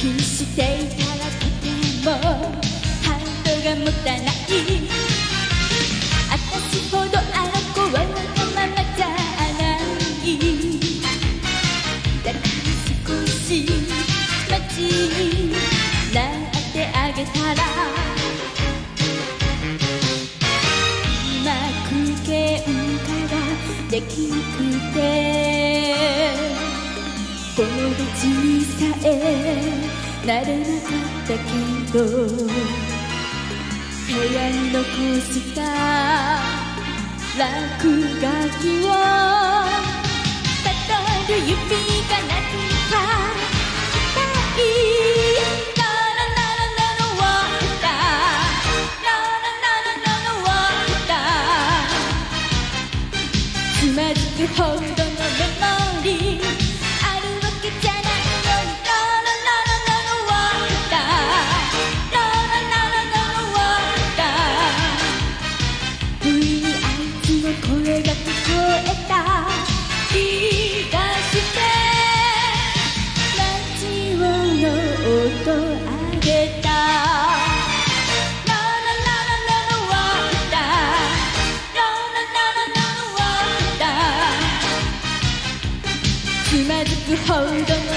禁していたらとてもハートが持たない私ほどあの子はわのままじゃないだから少し待ちになってあげたら今空んからできなくて友達にさえなれなかったけど部屋に残した落書きをたる指が何かつまずくほど hold on